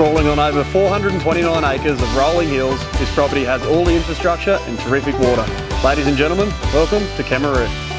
Sprawling on over 429 acres of rolling hills, this property has all the infrastructure and terrific water. Ladies and gentlemen, welcome to Kamaroo.